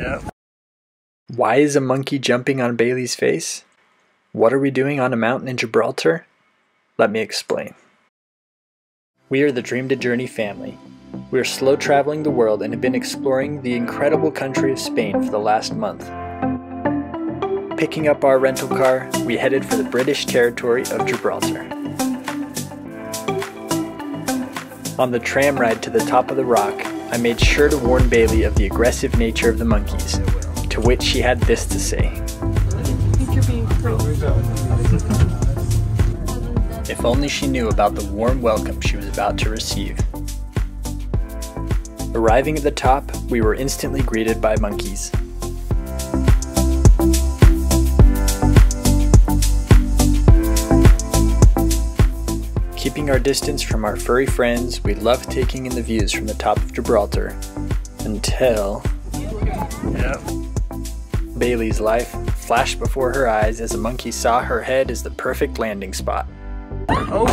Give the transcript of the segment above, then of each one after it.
Yeah. Why is a monkey jumping on Bailey's face? What are we doing on a mountain in Gibraltar? Let me explain. We are the Dream to Journey family. We are slow traveling the world and have been exploring the incredible country of Spain for the last month. Picking up our rental car, we headed for the British territory of Gibraltar. On the tram ride to the top of the rock, I made sure to warn Bailey of the aggressive nature of the monkeys, to which she had this to say. If only she knew about the warm welcome she was about to receive. Arriving at the top, we were instantly greeted by monkeys. Keeping our distance from our furry friends, we loved taking in the views from the top of Gibraltar. Until. Yep. Bailey's life flashed before her eyes as a monkey saw her head as the perfect landing spot. Oh!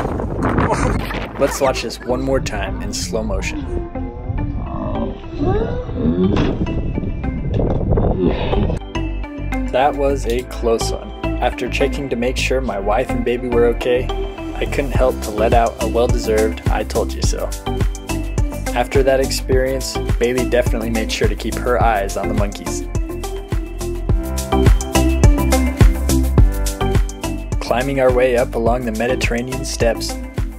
Let's watch this one more time in slow motion. That was a close one. After checking to make sure my wife and baby were okay, I couldn't help to let out a well deserved I told you so. After that experience, Bailey definitely made sure to keep her eyes on the monkeys. Climbing our way up along the Mediterranean steps,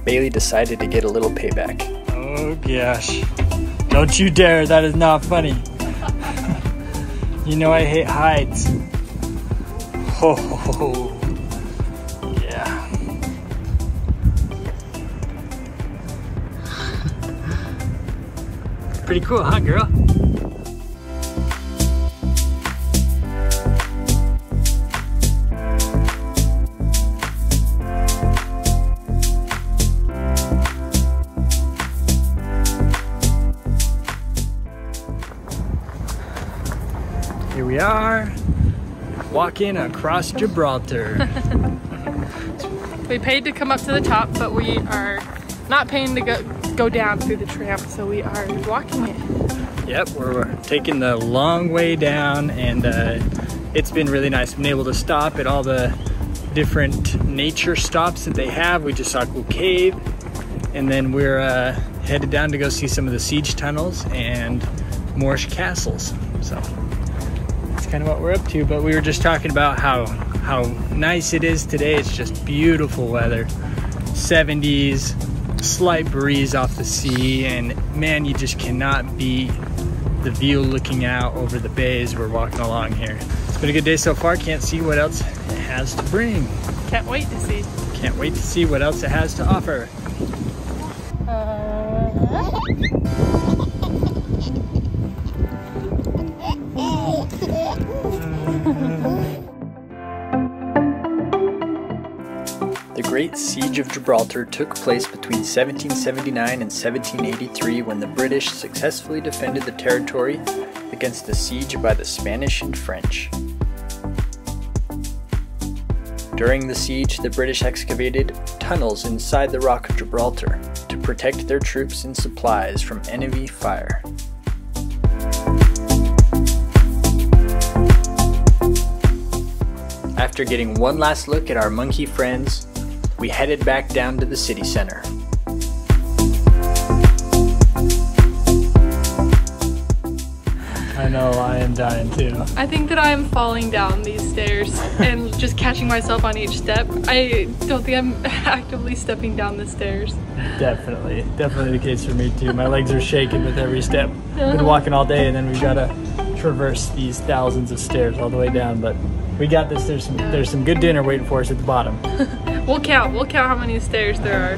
Bailey decided to get a little payback. Oh gosh. Don't you dare, that is not funny. you know I hate heights. Ho ho Pretty cool, huh, girl? Here we are, walking across Gibraltar. We paid to come up to the top, but we are not paying to go, go down through the tramp, so we are walking it. Yep, we're taking the long way down and uh, it's been really nice. Been able to stop at all the different nature stops that they have. We just saw Cool Cave and then we're uh, headed down to go see some of the siege tunnels and Moorish castles. So that's kind of what we're up to, but we were just talking about how how nice it is today. It's just beautiful weather. 70s, slight breeze off the sea, and man, you just cannot beat the view looking out over the bay as we're walking along here. It's been a good day so far. Can't see what else it has to bring. Can't wait to see. Can't wait to see what else it has to offer. The Great Siege of Gibraltar took place between 1779 and 1783 when the British successfully defended the territory against the siege by the Spanish and French. During the siege, the British excavated tunnels inside the Rock of Gibraltar to protect their troops and supplies from enemy fire. After getting one last look at our monkey friends, we headed back down to the city center. I know, I am dying too. I think that I'm falling down these stairs and just catching myself on each step. I don't think I'm actively stepping down the stairs. Definitely, definitely the case for me too. My legs are shaking with every step. Been uh-huh. walking all day, and then we've got to traverse these thousands of stairs all the way down. But we got this. There's some, there's some good dinner waiting for us at the bottom. We'll count. We'll count how many stairs there are.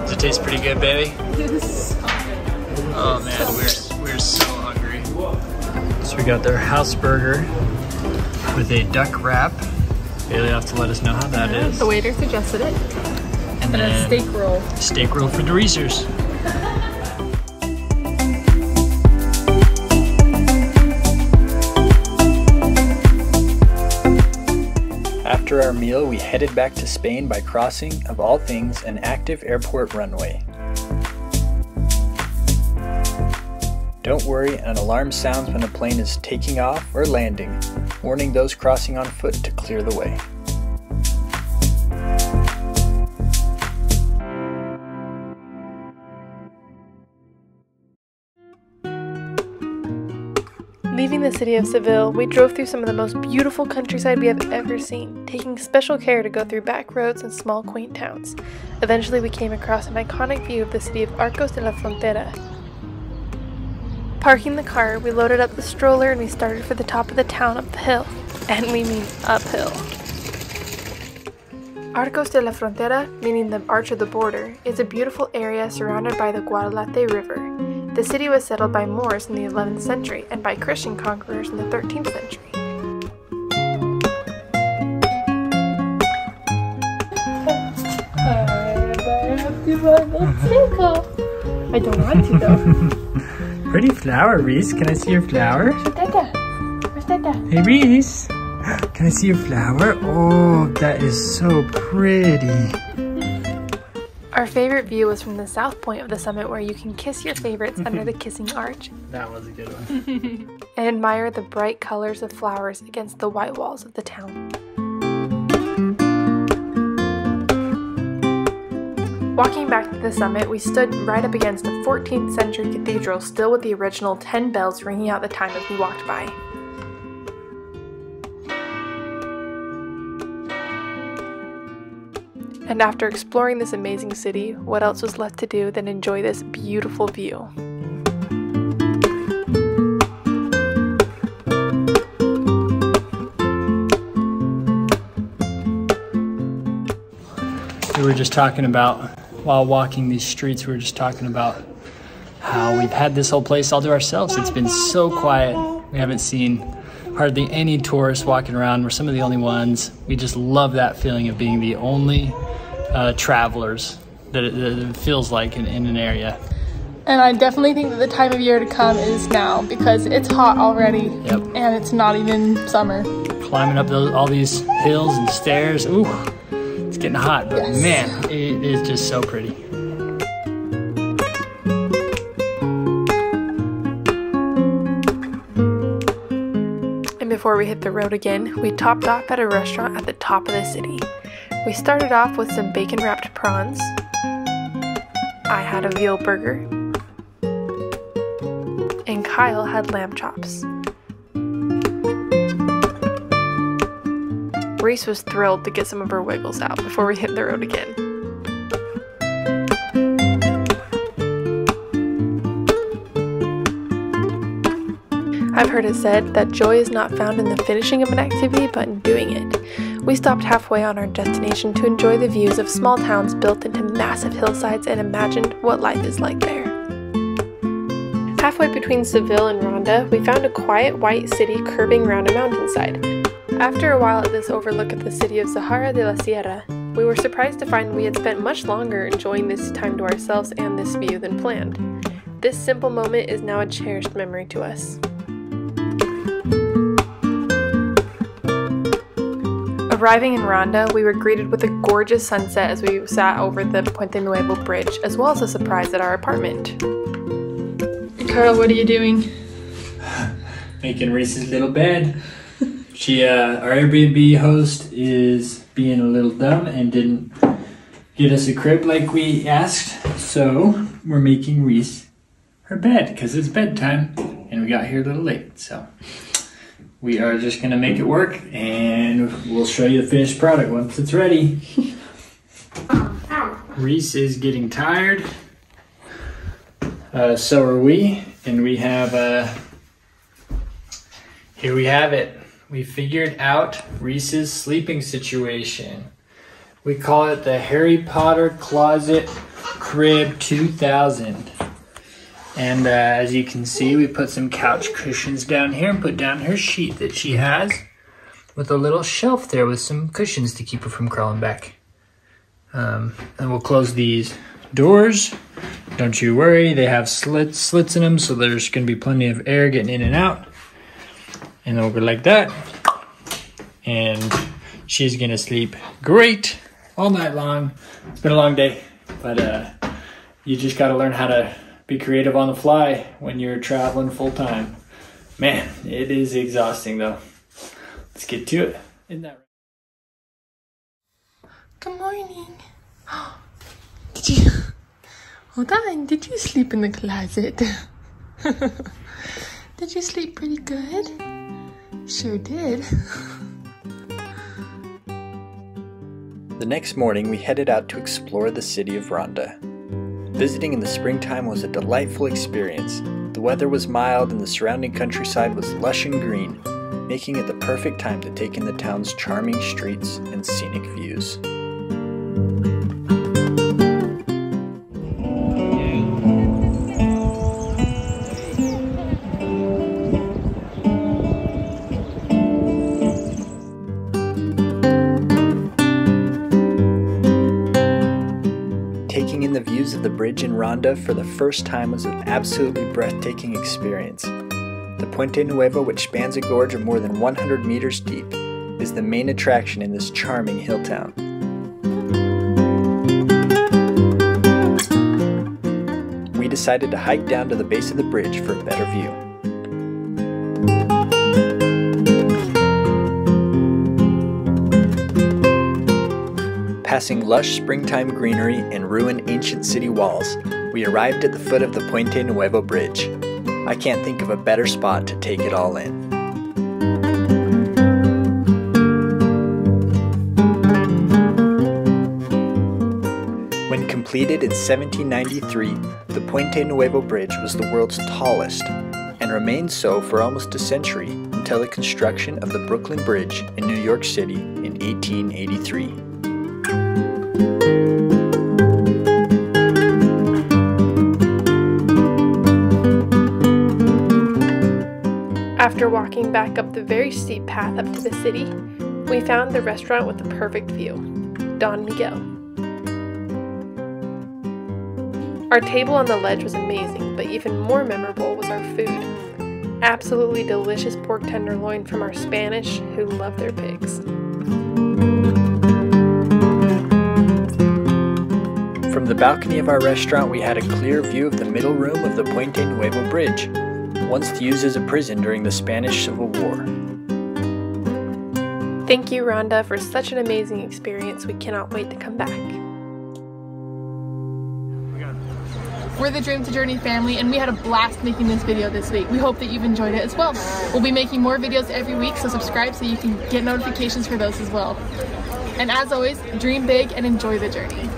Does it taste pretty good, baby? Oh man, we're we're so hungry. So we got their house burger with a duck wrap. Bailey have to let us know how that is. The waiter suggested it. And And a then steak roll. steak roll for the Reesers. After our meal, we headed back to Spain by crossing, of all things, an active airport runway. Don't worry, an alarm sounds when a plane is taking off or landing, warning those crossing on foot to clear the way. Leaving the city of Seville, we drove through some of the most beautiful countryside we have ever seen, taking special care to go through back roads and small quaint towns. Eventually, we came across an iconic view of the city of Arcos de la Frontera. Parking the car, we loaded up the stroller and we started for the top of the town up the hill. And we mean uphill. Arcos de la Frontera, meaning the Arch of the Border, is a beautiful area surrounded by the Guadalete River. The city was settled by Moors in the 11th century and by Christian conquerors in the 13th century. I don't want to though. Pretty flower, Reese. Can I see your flower? Dada. Where's Dada? Hey, Reese. Can I see your flower? Oh, that is so pretty. Our favorite view was from the south point of the summit where you can kiss your favorites under the kissing arch That was a good one. and admire the bright colors of flowers against the white walls of the town. Walking back to the summit, we stood right up against a 14th century cathedral still with the original 10 bells ringing out the time as we walked by. And after exploring this amazing city, what else was left to do than enjoy this beautiful view? We were just talking about, while walking these streets, we were just talking about how we've had this whole place all to ourselves. It's been so quiet. We haven't seen hardly any tourists walking around. We're some of the only ones. We just love that feeling of being the only uh, travelers that it, that it feels like in, in an area. And I definitely think that the time of year to come is now because it's hot already Yep. and it's not even summer. Climbing up those, all these hills and stairs. Ooh, it's getting hot, but Yes. man, it is just so pretty. Before we hit the road again, we topped off at a restaurant at the top of the city. We started off with some bacon wrapped prawns. I had a veal burger. And Kyle had lamb chops. Reese was thrilled to get some of her wiggles out before we hit the road again. I've heard it said that joy is not found in the finishing of an activity but in doing it. We stopped halfway on our destination to enjoy the views of small towns built into massive hillsides and imagined what life is like there. Halfway between Seville and Ronda, we found a quiet white city curving round a mountainside. After a while at this overlook of the city of Zahara de la Sierra, we were surprised to find we had spent much longer enjoying this time to ourselves and this view than planned. This simple moment is now a cherished memory to us. Arriving in Ronda, we were greeted with a gorgeous sunset as we sat over the Puente Nuevo bridge, as well as a surprise at our apartment. Kyle, what are you doing? Making Reese's little bed. She, uh, our Airbnb host is being a little dumb and didn't get us a crib like we asked. So we're making Reese her bed because it's bedtime and we got here a little late. So we are just gonna make it work and we'll show you the finished product once it's ready. Reese is getting tired. Uh, so are we, and we have uh, here we have it. We figured out Reese's sleeping situation. We call it the Harry Potter Closet Crib 2000. And uh, as you can see, we put some couch cushions down here and put down her sheet that she has with a little shelf there with some cushions to keep her from crawling back. Um, and we'll close these doors. Don't you worry, they have slits slits in them, so there's going to be plenty of air getting in and out. And then we'll go like that. And she's gonna sleep great all night long. It's been a long day, but uh, you just got to learn how to be creative on the fly when you're traveling full time. Man, it is exhausting though. Let's get to it. Isn't that right? Good morning. Did you hold on? Did you sleep in the closet? did you sleep pretty good? Sure did. The next morning, we headed out to explore the city of Ronda. Visiting in the springtime was a delightful experience. The weather was mild and the surrounding countryside was lush and green, making it the perfect time to take in the town's charming streets and scenic views. Taking in the views of the bridge in Ronda for the first time was an absolutely breathtaking experience. The Puente Nuevo, which spans a gorge of more than 100 meters deep, is the main attraction in this charming hill town. We decided to hike down to the base of the bridge for a better view. Passing lush springtime greenery and ruined ancient city walls, we arrived at the foot of the Puente Nuevo Bridge. I can't think of a better spot to take it all in. When completed in 1793, the Puente Nuevo Bridge was the world's tallest and remained so for almost a century until the construction of the Brooklyn Bridge in New York City in 1883. After walking back up the very steep path up to the city, we found the restaurant with the perfect view Don Miguel. Our table on the ledge was amazing, but even more memorable was our food. Absolutely delicious pork tenderloin from our Spanish who love their pigs. From the balcony of our restaurant, we had a clear view of the middle room of the Puente Nuevo Bridge, once used as a prison during the Spanish Civil War. Thank you, Ronda, for such an amazing experience. We cannot wait to come back. We're the Dream to Journey family and we had a blast making this video this week. We hope that you've enjoyed it as well. We'll be making more videos every week, so subscribe so you can get notifications for those as well. And as always, dream big and enjoy the journey.